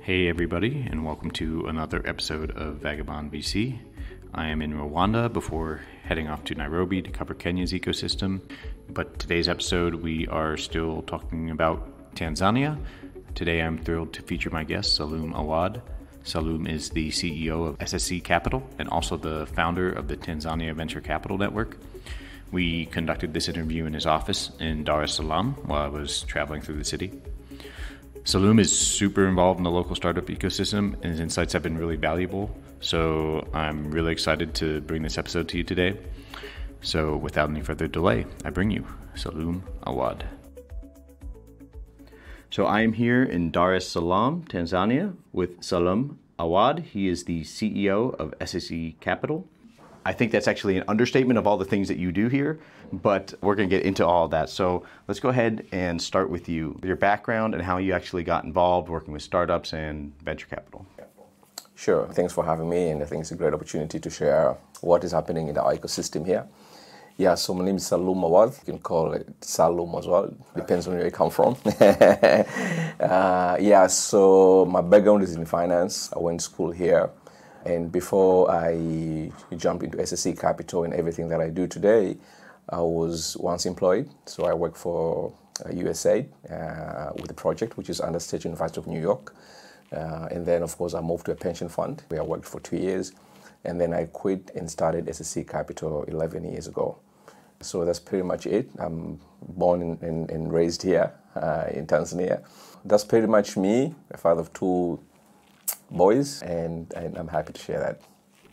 Hey, everybody, and welcome to another episode of Vagabond VC. I am in Rwanda before heading off to Nairobi to cover Kenya's ecosystem. But today's episode, we are still talking about Tanzania. Today, I'm thrilled to feature my guest, Salum Awadh. Salum is the CEO of SSC Capital and also the founder of the Tanzania Venture Capital Network. We conducted this interview in his office in Dar es Salaam while I was traveling through the city. Salum is super involved in the local startup ecosystem, and his insights have been really valuable. So I'm really excited to bring this episode to you today. So without any further delay, I bring you Salum Awadh. So I am here in Dar es Salaam, Tanzania, with Salum Awadh. He is the CEO of SSC Capital. I think that's actually an understatement of all the things that you do here, but we're going to get into all of that. So let's go ahead and start with you, your background and how you actually got involved working with startups and venture capital. Sure. Thanks for having me, and I think it's a great opportunity to share what is happening in the ecosystem here. Yeah, so my name is Salum Awadh. You can call it Salum as well. Depends on where you come from. uh, yeah, so my background is in finance. I went to school here. And before I jump into SSC Capital and everything that I do today, I was once employed. So I work for USAID uh, with a project which is under State University of New York. Uh, and then, of course, I moved to a pension fund where I worked for two years. And then I quit and started SSC Capital 11 years ago. So that's pretty much it. I'm born and, and, and raised here uh, in Tanzania. That's pretty much me, a father of two boys, and, and I'm happy to share that.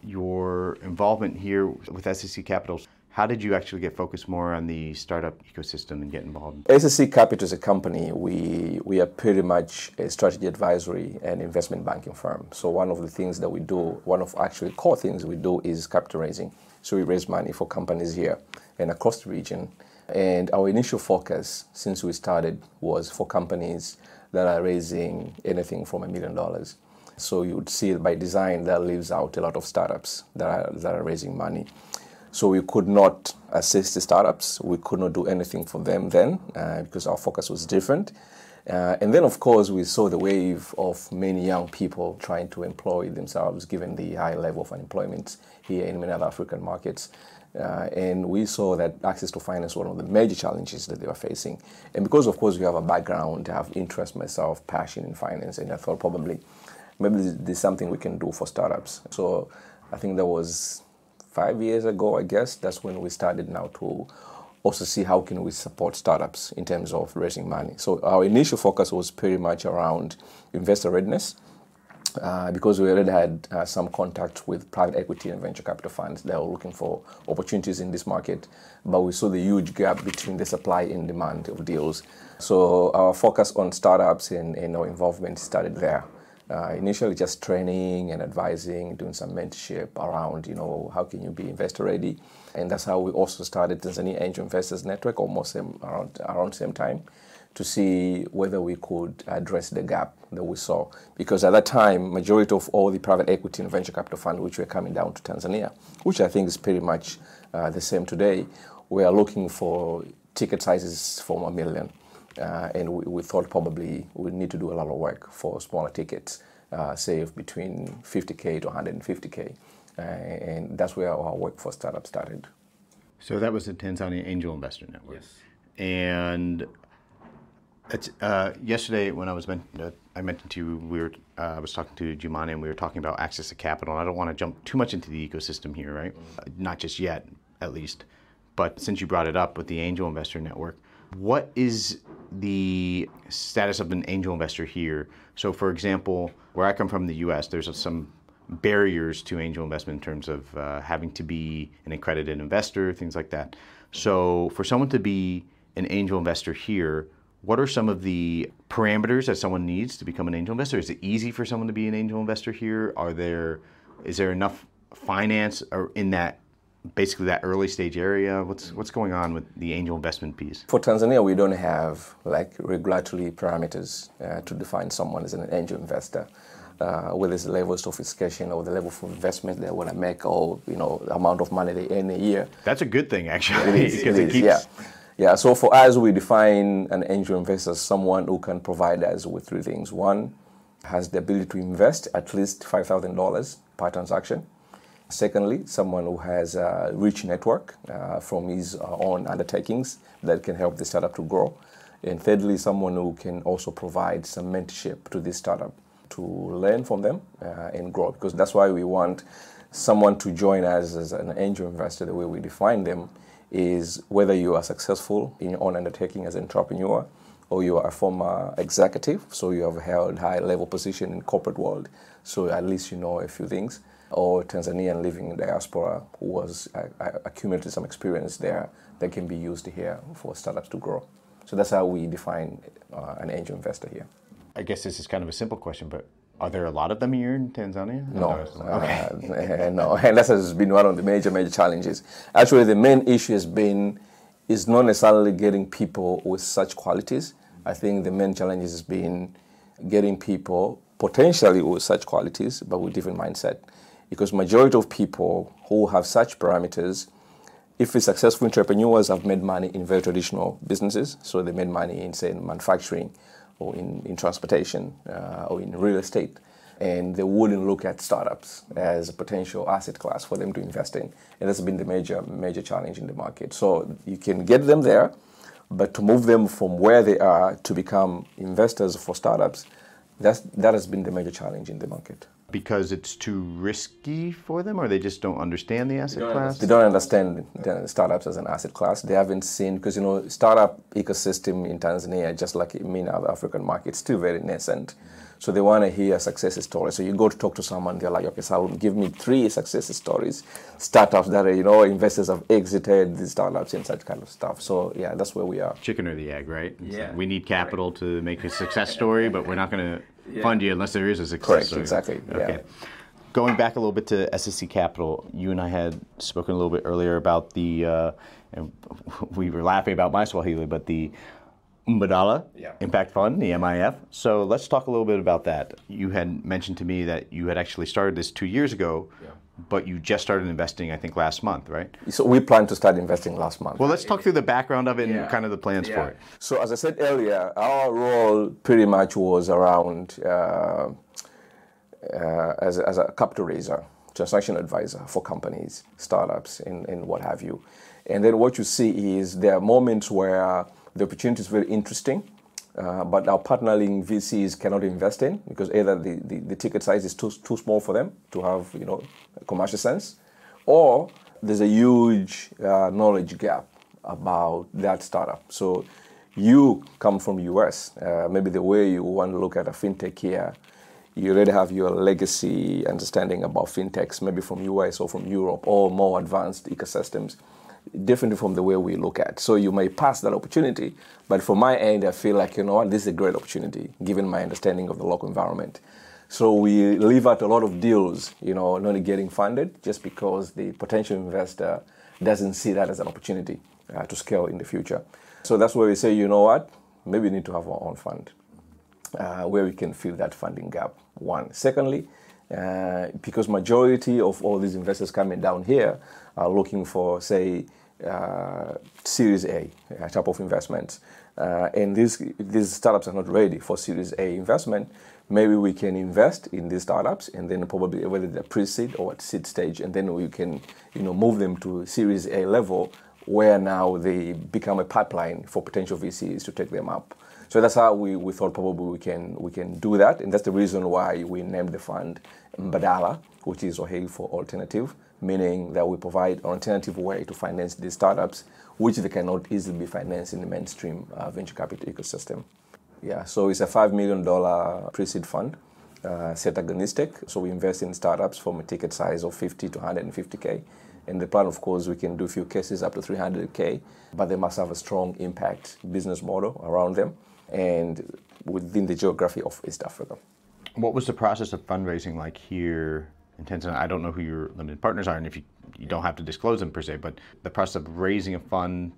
Your involvement here with SSC Capital, how did you actually get focused more on the startup ecosystem and get involved? SSC Capital is a company. We, we are pretty much a strategy advisory and investment banking firm. So one of the things that we do, one of actually core things we do is capital raising. So we raise money for companies here and across the region. And our initial focus since we started was for companies that are raising anything from a million dollars. So you would see by design that leaves out a lot of startups that are, that are raising money. So we could not assist the startups. We could not do anything for them then uh, because our focus was different. Uh, and then, of course, we saw the wave of many young people trying to employ themselves given the high level of unemployment here in many other African markets. Uh, and we saw that access to finance was one of the major challenges that they were facing. And because, of course, we have a background, I have interest myself, passion in finance, and I thought probably maybe there's something we can do for startups. So I think that was five years ago, I guess. That's when we started now to also see how can we support startups in terms of raising money. So our initial focus was pretty much around investor readiness. Uh, because we already had uh, some contact with private equity and venture capital funds that were looking for opportunities in this market, but we saw the huge gap between the supply and demand of deals. So our focus on startups and, and our involvement started there. Uh, initially just training and advising, doing some mentorship around, you know, how can you be investor ready. And that's how we also started Tanzania Angel Investors Network almost same, around around same time to see whether we could address the gap that we saw. Because at that time, majority of all the private equity and venture capital funds which were coming down to Tanzania, which I think is pretty much uh, the same today, we are looking for ticket sizes from a million. Uh, and we, we, thought probably we need to do a lot of work for smaller tickets, uh, say between 50k to 150k, uh, and that's where our work for startup started. So that was the Tanzania Angel Investor Network. Yes. And uh, yesterday when I was mentioned, I mentioned to you we were I was talking to Jumane and we were talking about access to capital. And I don't want to jump too much into the ecosystem here, right? Mm-hmm. Not just yet, at least. But since you brought it up with the Angel Investor Network, what is the status of an angel investor here? So, for example, where I come from the US, there's some barriers to angel investment in terms of uh, having to be an accredited investor, things like that. So, for someone to be an angel investor here, what are some of the parameters that someone needs to become an angel investor? Is it easy for someone to be an angel investor here? Are there is there enough finance in that basically that early stage area? What's what's going on with the angel investment piece? For Tanzania, we don't have like regulatory parameters uh, to define someone as an angel investor. Uh, whether it's the level of sophistication or the level of investment they want to make or you know the amount of money they earn a year. That's a good thing actually. Is, it keeps... yeah. Yeah, so for us, we define an angel investor as someone who can provide us with three things. One, has the ability to invest at least $5,000 per transaction. Secondly, someone who has a rich network uh, from his uh, own undertakings that can help the startup to grow. And thirdly, someone who can also provide some mentorship to this startup to learn from them uh, and grow. Because that's why we want someone to join us as an angel investor, the way we define them is whether you are successful in your own undertaking as an entrepreneur or you are a former executive, so you have held high level position in corporate world, so at least you know a few things, or Tanzanian living in diaspora who has uh, uh, accumulated some experience there that can be used here for startups to grow. So that's how we define uh, an angel investor here. I guess this is kind of a simple question, but are there a lot of them here in Tanzania? No, okay. uh, no, and that has been one of the major, major challenges. Actually, the main issue has been is not necessarily getting people with such qualities. I think the main challenge has been getting people potentially with such qualities, but with different mindset. Because majority of people who have such parameters, if we successful entrepreneurs have made money in very traditional businesses, so they made money in say in manufacturing or in, in transportation uh, or in real estate, and they wouldn't look at startups as a potential asset class for them to invest in. And that's been the major major challenge in the market. So you can get them there, but to move them from where they are to become investors for startups, that's, that has been the major challenge in the market. Because it's too risky for them, or they just don't understand the asset class? They don't understand the startups as an asset class. They haven't seen, because you know, startup ecosystem in Tanzania, just like in many other African markets, still very nascent. So they want to hear success stories. So you go to talk to someone, they're like, okay, so give me three success stories, startups that are, you know, investors have exited these startups and such kind of stuff. So yeah, that's where we are. Chicken or the egg, right? Yeah. we need capital right. to make a success story, but we're not going to yeah. fund you unless there is a success Correct, exactly. Okay. Yeah. Going back a little bit to SSC Capital, you and I had spoken a little bit earlier about the, uh, and we were laughing about my Swahili, but the Mbadala yeah. Impact Fund, the MIF. So let's talk a little bit about that. You had mentioned to me that you had actually started this two years ago. But you just started investing, I think, last month, right? So we plan to start investing last month. Well, let's talk through the background of it yeah. and kind of the plans for it. So as I said earlier, our role pretty much was around uh, uh, as, as a capital raiser, transaction advisor for companies, startups, and, and what have you. And then what you see is there are moments where the opportunity is very interesting, uh, but our partnering VCs cannot invest in because either the, the, the, ticket size is too, too small for them to have you know commercial sense, or there's a huge uh, knowledge gap about that startup. So you come from US, uh, maybe the way you want to look at a fintech here, you already have your legacy understanding about fintechs, maybe from US or from Europe or more advanced ecosystems different from the way we look at. So you may pass that opportunity, but from my end, I feel like, you know what, this is a great opportunity, given my understanding of the local environment. So we leave out a lot of deals, you know, not only getting funded just because the potential investor doesn't see that as an opportunity uh, to scale in the future. So that's where we say, you know what, maybe we need to have our own fund uh, where we can fill that funding gap. One. Secondly, uh, because majority of all these investors coming down here are looking for, say, uh, Series A uh, type of investments. Uh, and these, these startups are not ready for Series A investment. Maybe we can invest in these startups and then probably whether they're pre-seed or at seed stage, and then we can you know, move them to Series A level where now they become a pipeline for potential VCs to take them up. So that's how we, we thought probably we can we can do that, and that's the reason why we named the fund Mbadala, which is Swahili for alternative, meaning that we provide an alternative way to finance these startups, which they cannot easily be financed in the mainstream uh, venture capital ecosystem. Yeah, so it's a five million dollar pre-seed fund, uh, set agnostic. So we invest in startups from a ticket size of 50 to 150k. And the plan, of course, we can do a few cases up to 300k, but they must have a strong impact business model around them and within the geography of East Africa. What was the process of fundraising like here in Tanzania? I don't know who your limited partners are, and if you, you don't have to disclose them per se, but the process of raising a fund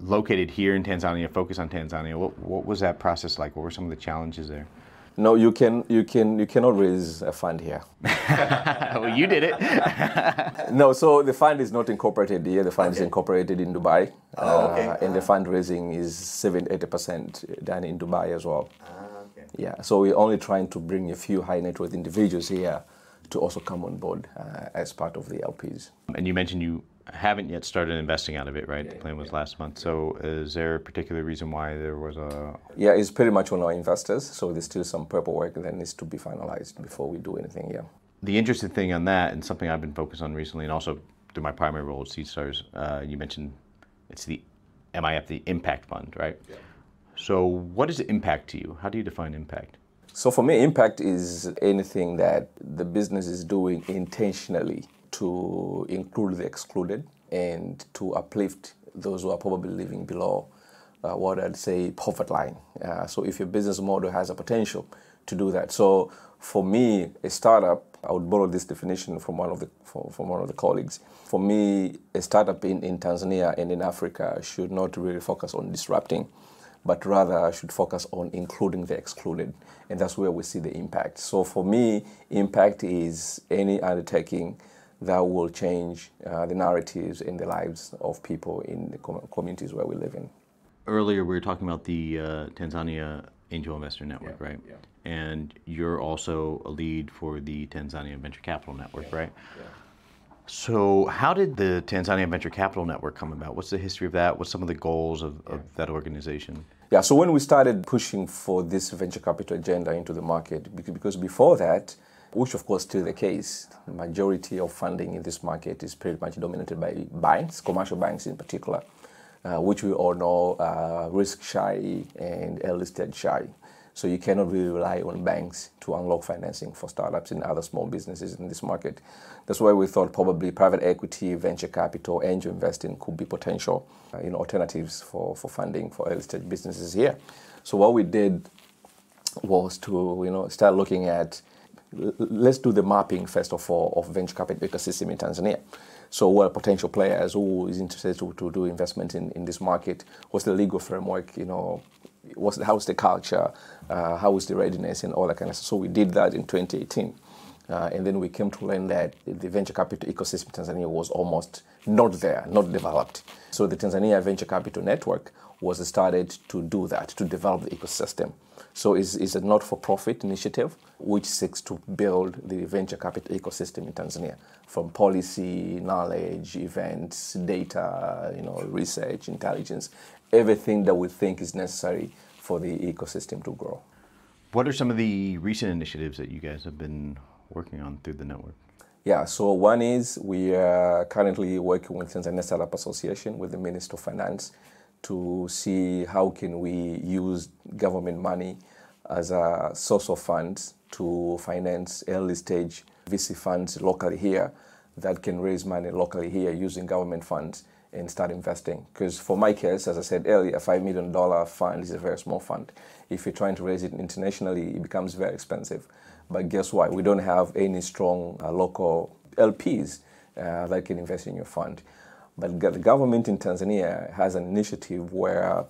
located here in Tanzania, focus on Tanzania, what, what was that process like? What were some of the challenges there? No, you can you can you cannot raise a fund here. well, you did it. no, so the fund is not incorporated here. The fund okay. is incorporated in Dubai. Oh, okay. Uh, and the fundraising is 70 80% done in Dubai as well. Ah, okay. Yeah, so we're only trying to bring a few high net worth individuals here to also come on board uh, as part of the LPs. And you mentioned you haven't yet started investing out of it, right? Yeah, the plan was yeah. last month. So is there a particular reason why there was a... Yeah, it's pretty much on our investors. So there's still some paperwork that needs to be finalized before we do anything, yeah. The interesting thing on that, and something I've been focused on recently, and also through my primary role at SeedStars, uh, you mentioned it's the MIF, the impact fund, right? Yeah. So what is impact to you? How do you define impact? So for me, impact is anything that the business is doing intentionally to include the excluded and to uplift those who are probably living below uh, what I'd say poverty line. Uh, so if your business model has a potential to do that. So for me, a startup, I would borrow this definition from one of the from, one of the colleagues. For me, a startup in, in Tanzania and in Africa should not really focus on disrupting, but rather should focus on including the excluded. And that's where we see the impact. So for me, impact is any undertaking that will change uh, the narratives in the lives of people in the com- communities where we live in. Earlier, we were talking about the uh, Tanzania Angel Investor Network, yeah, right? Yeah. And you're also a lead for the Tanzania Venture Capital Network, yeah, right? Yeah. So, how did the Tanzania Venture Capital Network come about? What's the history of that? What's some of the goals of, of that organization? Yeah, so when we started pushing for this venture capital agenda into the market, because before that, which of course still the case. The majority of funding in this market is pretty much dominated by banks, commercial banks in particular, uh, which we all know are risk shy and early stage shy. So you cannot really rely on banks to unlock financing for startups and other small businesses in this market. That's why we thought probably private equity, venture capital, angel investing could be potential uh, you know, alternatives for, for funding for early stage businesses here. So what we did was to you know start looking at let's do the mapping first of all of venture capital ecosystem in Tanzania. So what are potential players who is interested to, to do investment in, in this market? What's the legal framework? You know, what's the, how's the culture? Uh, how is the readiness and all that kind of stuff. So we did that in 2018. Uh, and then we came to learn that the venture capital ecosystem in Tanzania was almost not there, not developed. So the Tanzania Venture Capital Network was started to do that, to develop the ecosystem. So it's, it's a not-for-profit initiative which seeks to build the venture capital ecosystem in Tanzania, from policy, knowledge, events, data, you know, research, intelligence, everything that we think is necessary for the ecosystem to grow. What are some of the recent initiatives that you guys have been working on through the network? Yeah, so one is we are currently working with Tanzania Startup Association with the Minister of Finance to see how can we use government money as a source of funds to finance early stage VC funds locally here that can raise money locally here using government funds and start investing. Because for my case, as I said earlier, a $5 million fund is a very small fund. If you're trying to raise it internationally, it becomes very expensive. But guess what? We don't have any strong uh, local LPs uh, that can invest in your fund. But the government in Tanzania has an initiative where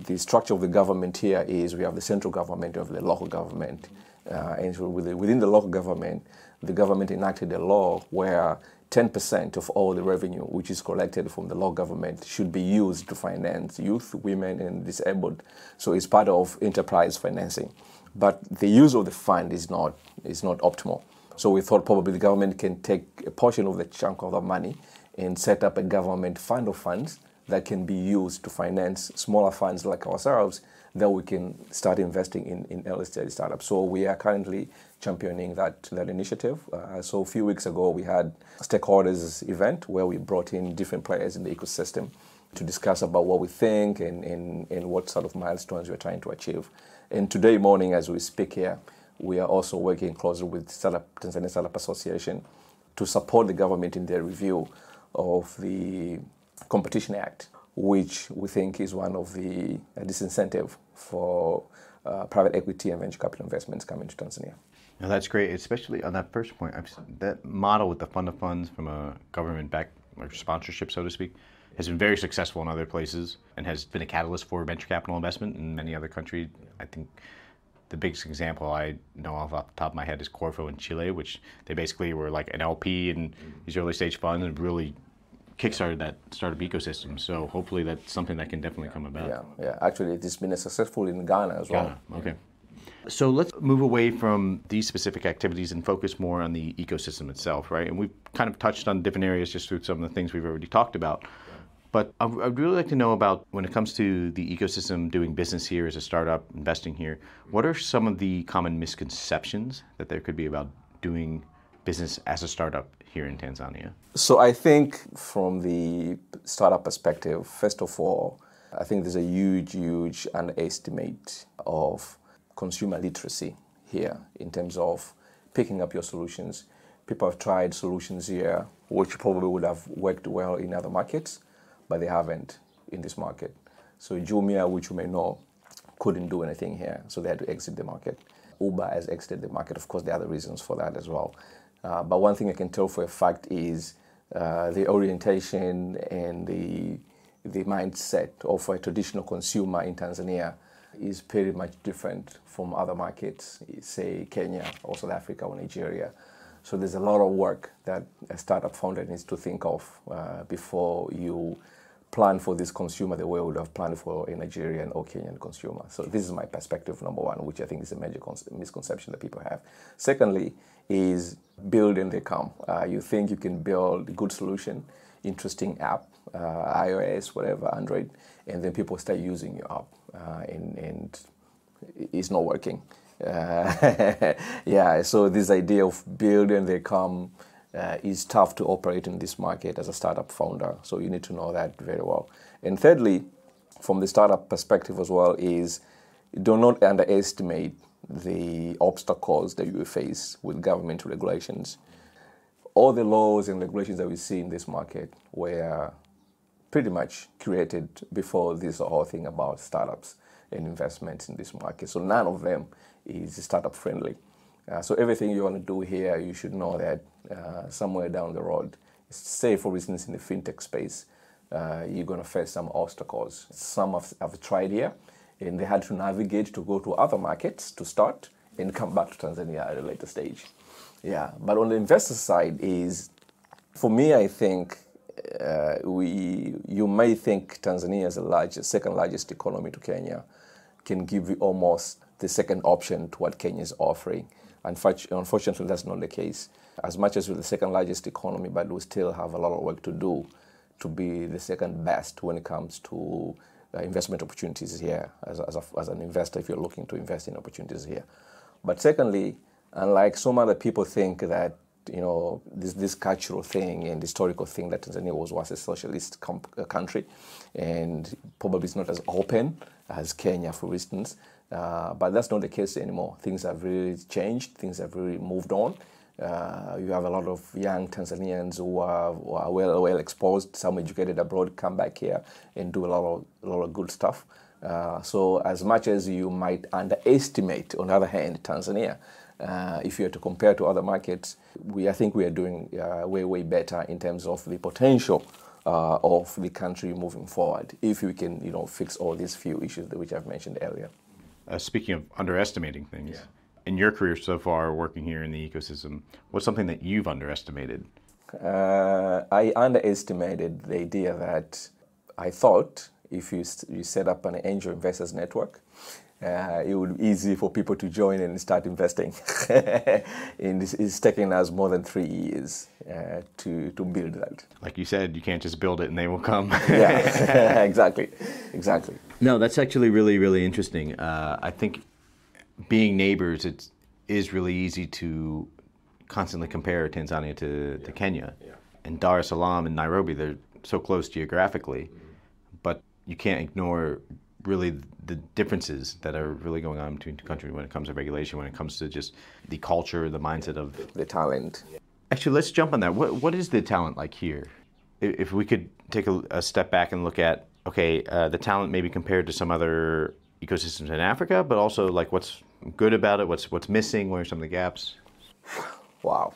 the structure of the government here is we have the central government, we have the local government. Uh, and within the local government, the government enacted a law where 10% of all the revenue which is collected from the local government should be used to finance youth, women, and disabled. So it's part of enterprise financing. But the use of the fund is not, is not optimal. So we thought probably the government can take a portion of the chunk of the money and set up a government fund of funds that can be used to finance smaller funds like ourselves that we can start investing in, in early stage startups. So we are currently championing that, that initiative. Uh, so a few weeks ago, we had a stakeholders event where we brought in different players in the ecosystem to discuss about what we think and, and, and what sort of milestones we're trying to achieve. And today morning, as we speak here, we are also working closely with Startup, Tanzania Startup Association to support the government in their review of the Competition Act, which we think is one of the disincentive for uh, private equity and venture capital investments coming to Tanzania. Now that's great, especially on that first point. I've, that model with the fund of funds from a government back or sponsorship, so to speak, has been very successful in other places and has been a catalyst for venture capital investment in many other countries. I think the biggest example I know off the top of my head is Corfo in Chile, which they basically were like an LP in these early stage funds and really kickstarted that startup ecosystem. So hopefully that's something that can definitely come about. Yeah, yeah. Actually, it has been successful in Ghana as well. Ghana, okay. So let's move away from these specific activities and focus more on the ecosystem itself, right? And we've kind of touched on different areas just through some of the things we've already talked about. But I'd really like to know about when it comes to the ecosystem doing business here as a startup, investing here, what are some of the common misconceptions that there could be about doing business as a startup here in Tanzania? So I think from the startup perspective, first of all, I think there's a huge, huge underestimate of consumer literacy here in terms of picking up your solutions. People have tried solutions here which probably would have worked well in other markets, but they haven't in this market. So Jumia, which you may know, couldn't do anything here, so they had to exit the market. Uber has exited the market. Of course, there are other reasons for that as well. Uh, but one thing I can tell for a fact is uh, the orientation and the the mindset of a traditional consumer in Tanzania is pretty much different from other markets, say Kenya or South Africa or Nigeria. So there's a lot of work that a startup founder needs to think of uh, before you plan for this consumer the way we would have planned for a Nigerian or Kenyan consumer. So this is my perspective, number one, which I think is a major misconception that people have. Secondly, is build and they come. Uh, you think you can build a good solution, interesting app, uh, iOS, whatever, Android, and then people start using your app and, and it's not working. Uh, yeah, so this idea of build and they come uh, is tough to operate in this market as a startup founder. So you need to know that very well. And thirdly, from the startup perspective as well, is do not underestimate the obstacles that you face with government regulations. All the laws and regulations that we see in this market were pretty much created before this whole thing about startups and investments in this market. So none of them is startup friendly. Uh, so everything you want to do here, you should know that uh, somewhere down the road, say for instance in the fintech space, uh, you're going to face some obstacles. Some have, have tried here, and they had to navigate to go to other markets to start and come back to Tanzania at a later stage. Yeah, but on the investor side is, for me, I think uh, we you may think Tanzania is the largest, second largest economy to Kenya, can give you almost the second option to what Kenya is offering. Unfortunately, that's not the case. As much as we're the second largest economy, but we still have a lot of work to do to be the second best when it comes to uh, investment opportunities here as, as, a, as an investor if you're looking to invest in opportunities here. But secondly, unlike some other people think that you know this this cultural thing and historical thing that Tanzania was once a socialist uh, country, and probably it's not as open as Kenya, for instance. Uh, but that's not the case anymore. Things have really changed. Things have really moved on. Uh, you have a lot of young Tanzanians who are, who are, well well exposed, some educated abroad, come back here and do a lot of a lot of good stuff. Uh, so as much as you might underestimate, on the other hand, Tanzania, uh, if you were to compare to other markets, we I think we are doing uh, way way better in terms of the potential uh, of the country moving forward. If we can, you know, fix all these few issues that which I've mentioned earlier. Uh, speaking of underestimating things, yeah. in your career so far working here in the ecosystem, what's something that you've underestimated? Uh, I underestimated the idea that I thought if you, you set up an angel investors network, uh, it would be easy for people to join and start investing. and it's, it's taken us more than three years uh, to, to build that. Like you said, you can't just build it and they will come. yeah, exactly, exactly. No, that's actually really, really interesting. Uh, I think being neighbors, it is really easy to constantly compare Tanzania to, to Kenya. Yeah. And Dar es Salaam and Nairobi, they're so close geographically, mm-hmm. but you can't ignore really the differences that are really going on between two countries when it comes to regulation, when it comes to just the culture, the mindset of the talent. Actually, let's jump on that. What what is the talent like here? If we could take a, a step back and look at okay, uh, the talent maybe compared to some other ecosystems in Africa, but also like what's good about it, what's what's missing, where are some of the gaps? Wow.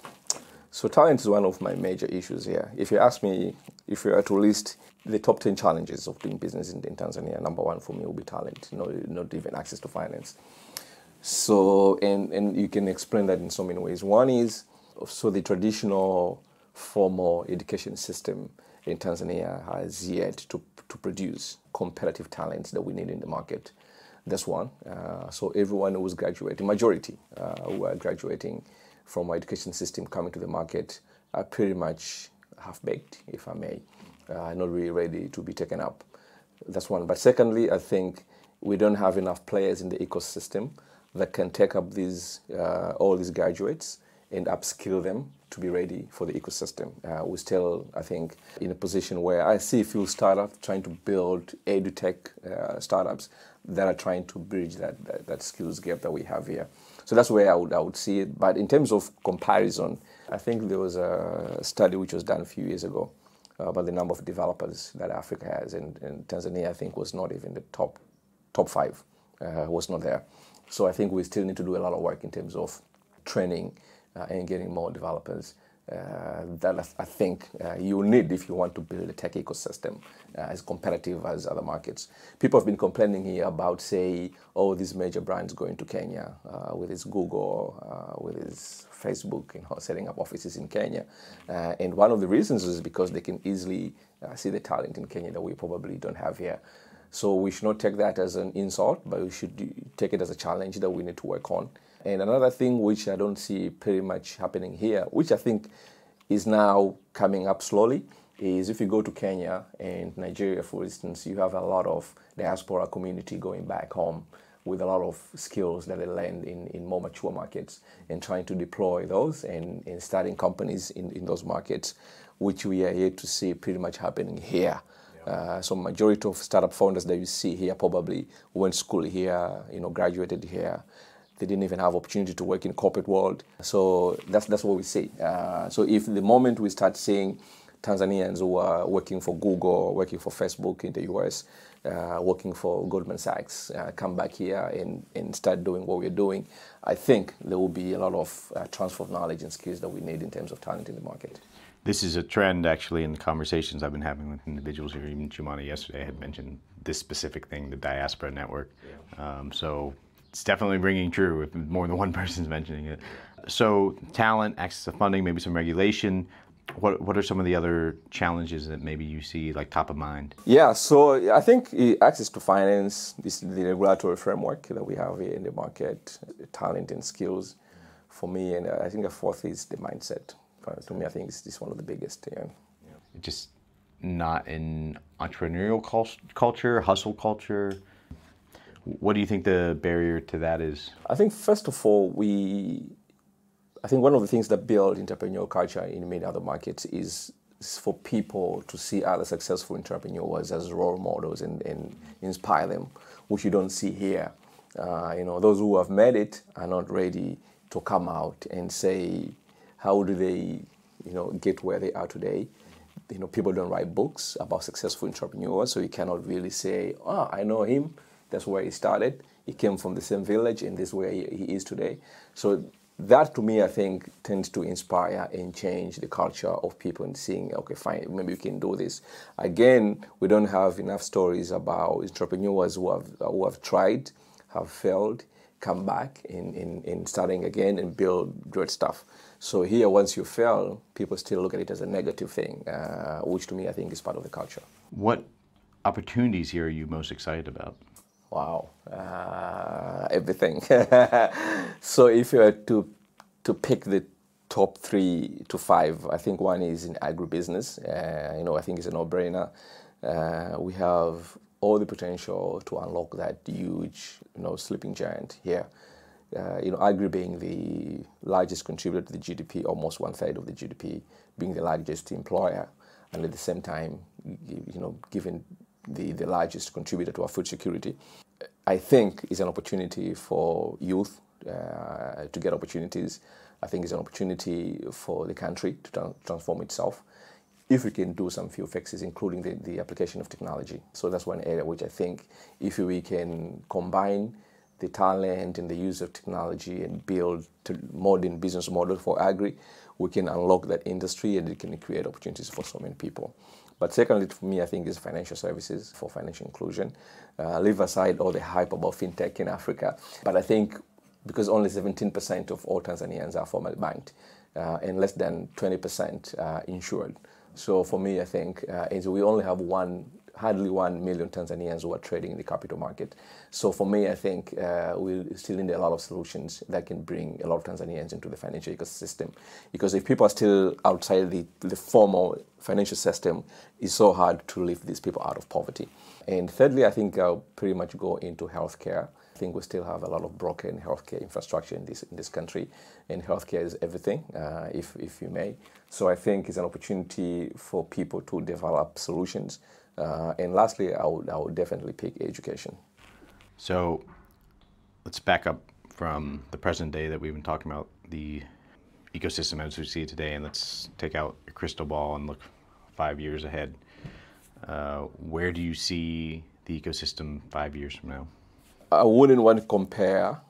So talent is one of my major issues here. If you ask me if you were to list the top 10 challenges of doing business in, in Tanzania, number one for me will be talent, you know, not even access to finance. So, and, and you can explain that in so many ways. One is, so the traditional formal education system in Tanzania has yet to, to produce competitive talents that we need in the market. That's one. Uh, so everyone who is graduating, majority uh, who are graduating from our education system coming to the market are pretty much half-baked, if I may, uh, not really ready to be taken up. That's one. But secondly, I think we don't have enough players in the ecosystem that can take up these uh, all these graduates and upskill them to be ready for the ecosystem. Uh, we're still, I think, in a position where I see a few startups trying to build edutech uh, startups that are trying to bridge that, that, that, skills gap that we have here. So that's where I would, I would see it. But in terms of comparison, I think there was a study which was done a few years ago uh, about the number of developers that Africa has, and, and Tanzania, I think, was not even the top top five, uh, was not there. So I think we still need to do a lot of work in terms of training uh, and getting more developers. Uh, that I think uh, you need if you want to build a tech ecosystem uh, as competitive as other markets. People have been complaining here about, say, oh, these major brands going to Kenya uh, with its Google, uh, with its Facebook, you know, setting up offices in Kenya. and one of the reasons is because they can easily see the talent in Kenya that we probably don't have here. So we should not take that as an insult, but we should take it as a challenge that we need to work on. And another thing which I don't see pretty much happening here, which I think is now coming up slowly, is if you go to Kenya and Nigeria, for instance, you have a lot of diaspora community going back home with a lot of skills that they learned in, in more mature markets and trying to deploy those and, and starting companies in, in those markets, which we are yet to see pretty much happening here. Uh, so majority of startup founders that you see here probably went to school here, you know, graduated here. They didn't even have opportunity to work in corporate world. So that's that's what we see. Uh, so if the moment we start seeing Tanzanians who are working for Google, working for Facebook in the US, uh, working for Goldman Sachs, uh, come back here and, and start doing what we're doing, I think there will be a lot of uh, transfer of knowledge and skills that we need in terms of talent in the market this is a trend actually in the conversations I've been having with individuals here. Even Jumani yesterday had mentioned this specific thing, the diaspora network. Um, so it's definitely ringing true if more than one person's mentioning it. So talent, access to funding, maybe some regulation. What what are some of the other challenges that maybe you see like top of mind? Yeah, so I think uh, access to finance, this the regulatory framework that we have here in the market, talent and skills. For me, and uh, I think the fourth is the mindset to me, I think it's, one of the biggest. Yeah. Just not in entrepreneurial culture, hustle culture. What do you think the barrier to that is? I think first of all, we, I think one of the things that build entrepreneurial culture in many other markets is for people to see other successful entrepreneurs as role models and, and inspire them, which you don't see here. Uh, you know, those who have made it are not ready to come out and say, how do they, you know, get where they are today? You know, people don't write books about successful entrepreneurs, so you cannot really say, "Oh, I know him. That's where he started. He came from the same village, and this is where he, he is today." So that to me, I think, tends to inspire and change the culture of people and seeing, okay, fine, maybe we can do this. Again, we don't have enough stories about entrepreneurs who have, who have tried, have failed, come back in, in, in starting again and build great stuff. So here, once you fail, people still look at it as a negative thing, uh, which to me I think is part of the culture. What opportunities here are you most excited about? Wow, uh, everything. so if you were to to pick the top three to five, I think one is in agribusiness. Uh, you know, I think it's a no-brainer. Uh, we have all the potential to unlock that huge, you know, sleeping giant here uh, you know, agri being the largest contributor to the GDP, almost one third of the GDP, being the largest employer, and at the same time, you know, given the, the largest contributor to our food security, I think is an opportunity for youth uh, to get opportunities. I think it's an opportunity for the country to tra- transform itself if we can do some few fixes, including the, the application of technology. So that's one area which I think if we can combine the talent and the use of technology and build modern business models for agri, we can unlock that industry and it can create opportunities for so many people. But secondly, for me, I think is financial services for financial inclusion. Uh, leave aside all the hype about fintech in Africa, but I think because only 17% of all Tanzanians are formally banked uh, and less than 20% uh, insured. So for me, I think uh, is we only have one, hardly one million Tanzanians who are trading in the capital market. So for me, I think uh, we still need a lot of solutions that can bring a lot of Tanzanians into the financial ecosystem. Because if people are still outside the, the formal financial system, it's so hard to lift these people out of poverty. And thirdly, I think I'll pretty much go into healthcare. I think we still have a lot of broken healthcare infrastructure in this in this country, and healthcare is everything, uh, if if you may. So I think it's an opportunity for people to develop solutions. Uh, and lastly, I would I would definitely pick education. So let's back up from the present day that we've been talking about the ecosystem as we see it today, and let's take out a crystal ball and look five years ahead. Uh, where do you see the ecosystem five years from now? I wouldn't want to compare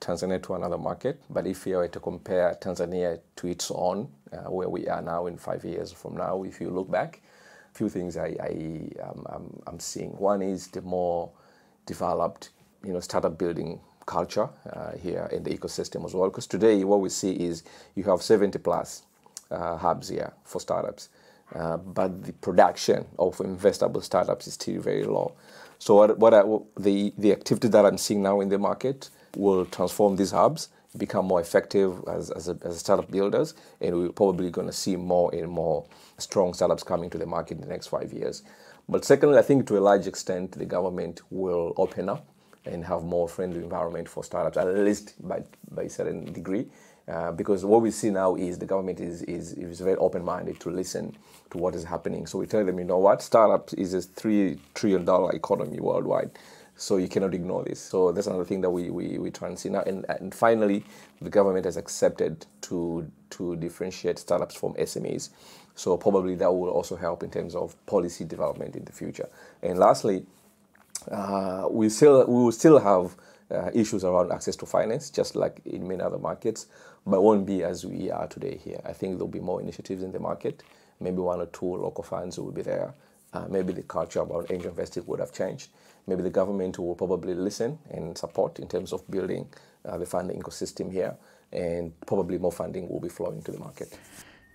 Tanzania to another market, but if you were to compare Tanzania to its own, uh, where we are now in five years from now, if you look back, few things I, I um, I'm, I'm, seeing. One is the more developed, you know, startup building culture uh, here in the ecosystem as well. Because today, what we see is you have 70 plus uh, hubs here for startups, uh, but the production of investable startups is still very low. So what, what I, the, the activity that I'm seeing now in the market will transform these hubs, become more effective as, as, a, as startup builders, and we're probably going to see more and more strong startups coming to the market in the next five years. But secondly, I think to a large extent, the government will open up and have more friendly environment for startups, at least by, by a certain degree. Uh, because what we see now is the government is, is, is very open-minded to listen to what is happening. So we tell them, you know what, startups is a $3 trillion economy worldwide. So you cannot ignore this. So that's another thing that we, we, we try and see now. And, and finally, the government has accepted to, to differentiate startups from SMEs. So probably that will also help in terms of policy development in the future. And lastly, uh, we still we will still have uh, issues around access to finance, just like in many other markets, but won't be as we are today here. I think there'll be more initiatives in the market. Maybe one or two local funds will be there. Uh, maybe the culture about angel investing would have changed. Maybe the government will probably listen and support in terms of building uh, the funding ecosystem here, and probably more funding will be flowing to the market.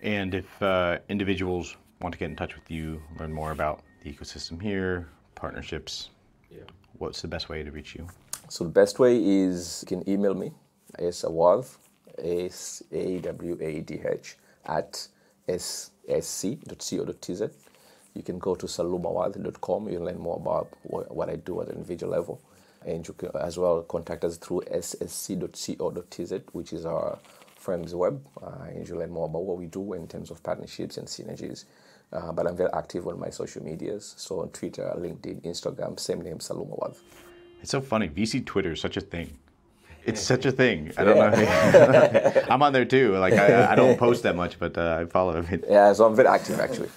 And if uh, individuals want to get in touch with you, learn more about the ecosystem here, partnerships, yeah. what's the best way to reach you? So the best way is you can email me, sawadh, S-A-W-A-D-H, at ssc.co.tz. You can go to salumawadh.com. You'll learn more about what I do at an individual level. And you can as well contact us through ssc.co.tz, which is our firm's web. Uh, and you'll learn more about what we do in terms of partnerships and synergies. Uh, but I'm very active on my social medias. So on Twitter, LinkedIn, Instagram, same name, Salumawadh. It's so funny. VC Twitter is such a thing. It's such a thing. I don't yeah. know. I'm on there too. Like I, I don't post that much, but uh, I follow it. Yeah, so I'm very active actually.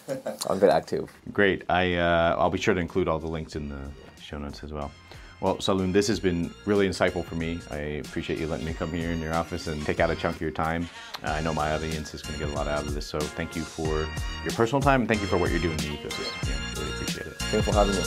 I'm very active. Great. I uh, I'll be sure to include all the links in the show notes as well. Well, Salum, this has been really insightful for me. I appreciate you letting me come here in your office and take out a chunk of your time. Uh, I know my audience is going to get a lot out of this, so thank you for your personal time and thank you for what you're doing in the ecosystem. Yeah, really appreciate it. Thanks for having me.